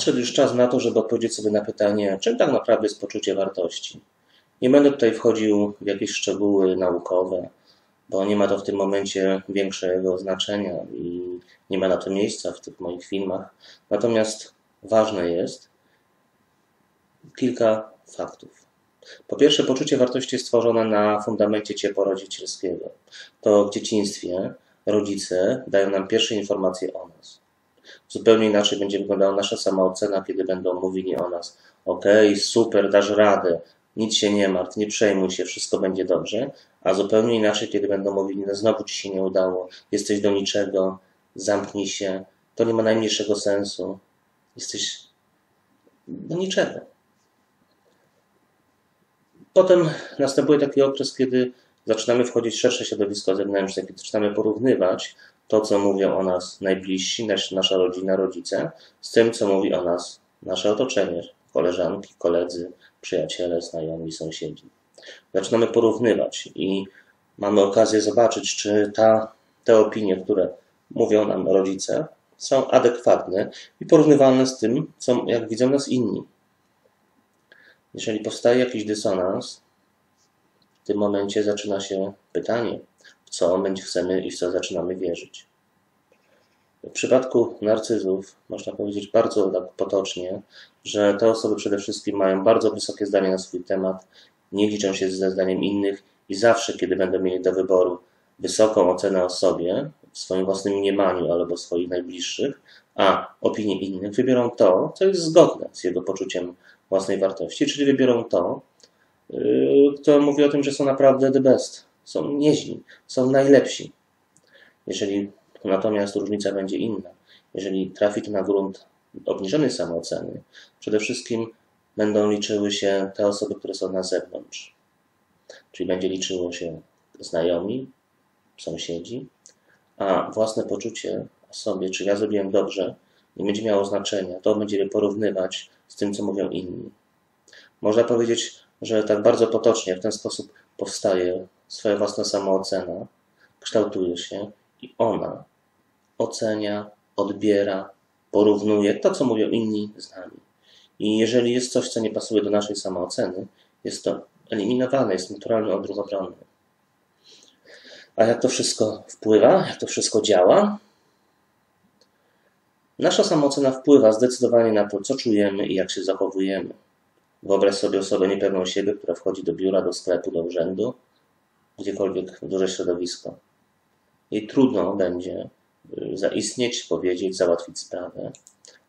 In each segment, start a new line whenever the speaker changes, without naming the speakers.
Nadszedł już czas na to, żeby odpowiedzieć sobie na pytanie, czym tak naprawdę jest poczucie wartości. Nie będę tutaj wchodził w jakieś szczegóły naukowe, bo nie ma to w tym momencie większego znaczenia i nie ma na to miejsca w tych moich filmach. Natomiast ważne jest kilka faktów. Po pierwsze, poczucie wartości jest stworzone na fundamencie ciepła rodzicielskiego. To w dzieciństwie rodzice dają nam pierwsze informacje o nas. Zupełnie inaczej będzie wyglądała nasza samoocena, kiedy będą mówili o nas: OK, super, dasz radę, nic się nie martw, nie przejmuj się, wszystko będzie dobrze. A zupełnie inaczej, kiedy będą mówili: No, znowu ci się nie udało, jesteś do niczego, zamknij się, to nie ma najmniejszego sensu, jesteś do niczego. Potem następuje taki okres, kiedy zaczynamy wchodzić w szersze środowisko zewnętrzne, kiedy zaczynamy porównywać to, co mówią o nas najbliżsi, nasza rodzina, rodzice, z tym, co mówi o nas nasze otoczenie, koleżanki, koledzy, przyjaciele, znajomi, sąsiedzi. Zaczynamy porównywać i mamy okazję zobaczyć, czy ta, te opinie, które mówią nam rodzice, są adekwatne i porównywalne z tym, co, jak widzą nas inni. Jeżeli powstaje jakiś dysonans, w tym momencie zaczyna się pytanie, co my chcemy i w co zaczynamy wierzyć. W przypadku narcyzów można powiedzieć bardzo tak potocznie, że te osoby przede wszystkim mają bardzo wysokie zdanie na swój temat, nie liczą się ze zdaniem innych i zawsze, kiedy będą mieli do wyboru wysoką ocenę o sobie, w swoim własnym mniemaniu albo swoich najbliższych, a opinie innych, wybiorą to, co jest zgodne z jego poczuciem własnej wartości, czyli wybiorą to, yy, kto mówi o tym, że są naprawdę the best, są nieźli, są najlepsi. Jeżeli natomiast różnica będzie inna, jeżeli trafi to na grunt obniżonej samooceny, przede wszystkim będą liczyły się te osoby, które są na zewnątrz. Czyli będzie liczyło się znajomi, sąsiedzi, a własne poczucie o sobie, czy ja zrobiłem dobrze, nie będzie miało znaczenia. To będziemy porównywać z tym, co mówią inni. Można powiedzieć, że tak bardzo potocznie w ten sposób powstaje swoja własna samoocena, kształtuje się i ona ocenia, odbiera, porównuje to, co mówią inni z nami. I jeżeli jest coś, co nie pasuje do naszej samooceny, jest to eliminowane, jest naturalny odruch obronny. A jak to wszystko wpływa, jak to wszystko działa? Nasza samoocena wpływa zdecydowanie na to, co czujemy i jak się zachowujemy. Wyobraź sobie osobę niepewną siebie, która wchodzi do biura, do sklepu, do urzędu, gdziekolwiek w duże środowisko. Jej trudno będzie y, zaistnieć, powiedzieć, załatwić sprawę.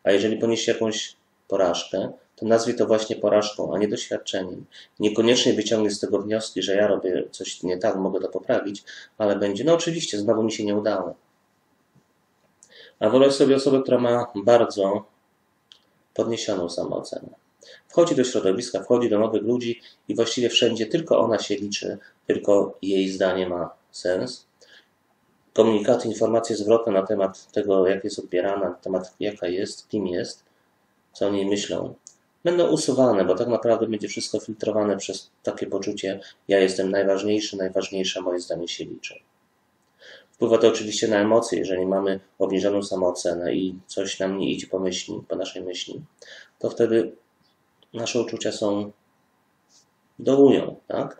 A jeżeli poniesie jakąś porażkę, to nazwie to właśnie porażką, a nie doświadczeniem. Niekoniecznie wyciągnie z tego wnioski, że ja robię coś nie tak, mogę to poprawić, ale będzie, no oczywiście, znowu mi się nie udało. A wyobraź sobie osobę, która ma bardzo podniesioną samoocenę. Wchodzi do środowiska, wchodzi do nowych ludzi i właściwie wszędzie tylko ona się liczy, tylko jej zdanie ma sens. Komunikaty, informacje zwrotne na temat tego, jak jest odbierana, na temat jaka jest, kim jest, co o niej myślą, będą usuwane, bo tak naprawdę będzie wszystko filtrowane przez takie poczucie: ja jestem najważniejszy, najważniejsza, moje zdanie się liczy. Wpływa to oczywiście na emocje. Jeżeli mamy obniżoną samoocenę i coś nam nie idzie po myśli, po naszej myśli, to wtedy nasze uczucia są dołują, tak?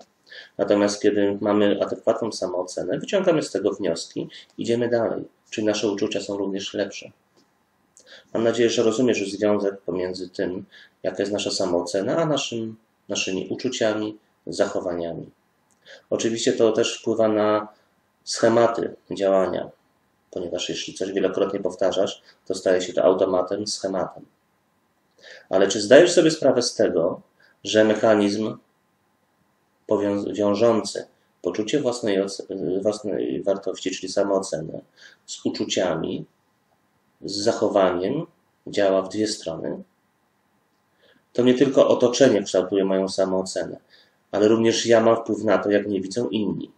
Natomiast kiedy mamy adekwatną samoocenę, wyciągamy z tego wnioski, idziemy dalej, czyli nasze uczucia są również lepsze. Mam nadzieję, że rozumiesz już związek pomiędzy tym, jaka jest nasza samoocena, a naszym, naszymi uczuciami, zachowaniami. Oczywiście to też wpływa na schematy działania, ponieważ jeśli coś wielokrotnie powtarzasz, to staje się to automatem, schematem. Ale czy zdajesz sobie sprawę z tego, że mechanizm wiążący poczucie własnej, własnej wartości, czyli samoocenę, z uczuciami, z zachowaniem działa w dwie strony? To nie tylko otoczenie kształtuje moją samoocenę, ale również ja mam wpływ na to, jak mnie widzą inni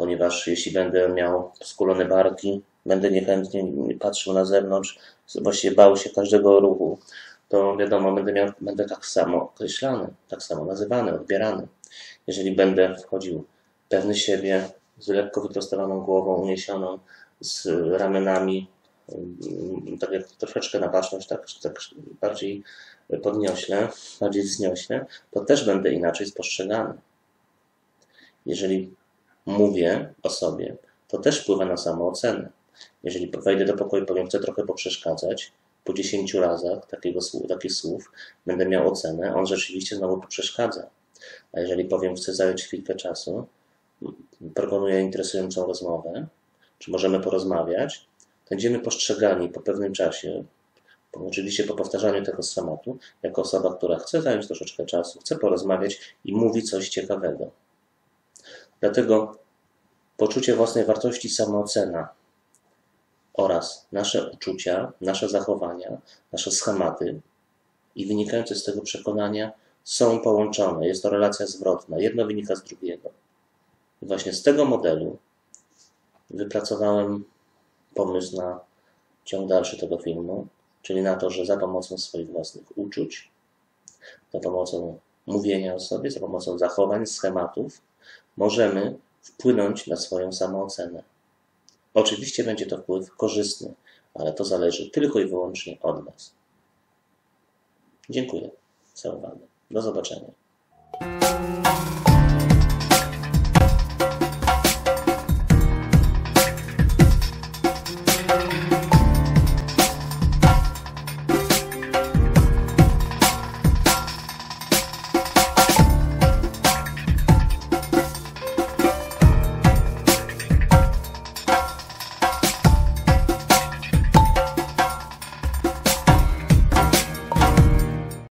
ponieważ jeśli będę miał skulone barki, będę niechętnie patrzył na zewnątrz, właściwie bał się każdego ruchu, to wiadomo, będę, miał, będę tak samo określany, tak samo nazywany, odbierany. Jeżeli będę wchodził pewny siebie, z lekko wyprostowaną głową, uniesioną, z ramionami mm, tak jak troszeczkę na baczność, tak, tak bardziej podniośle, bardziej wzniośle, to też będę inaczej spostrzegany. Jeżeli mówię o sobie, to też wpływa na samoocenę. Jeżeli wejdę do pokoju i powiem, chcę trochę poprzeszkadzać, po dziesięciu razach takiego, takich słów będę miał ocenę, on rzeczywiście znowu przeszkadza. A jeżeli powiem, chcę zająć chwilkę czasu, proponuję interesującą rozmowę, czy możemy porozmawiać, będziemy postrzegani po pewnym czasie, oczywiście po powtarzaniu tego schematu, jako osoba, która chce zająć troszeczkę czasu, chce porozmawiać i mówi coś ciekawego. Dlatego poczucie własnej wartości, samoocena oraz nasze uczucia, nasze zachowania, nasze schematy i wynikające z tego przekonania są połączone. Jest to relacja zwrotna. Jedno wynika z drugiego. I właśnie z tego modelu wypracowałem pomysł na ciąg dalszy tego filmu, czyli na to, że za pomocą swoich własnych uczuć, za pomocą mówienia o sobie, za pomocą zachowań, schematów, możemy wpłynąć na swoją samoocenę. Oczywiście będzie to wpływ korzystny, ale to zależy tylko i wyłącznie od nas. Dziękuję za uwagę. Do zobaczenia.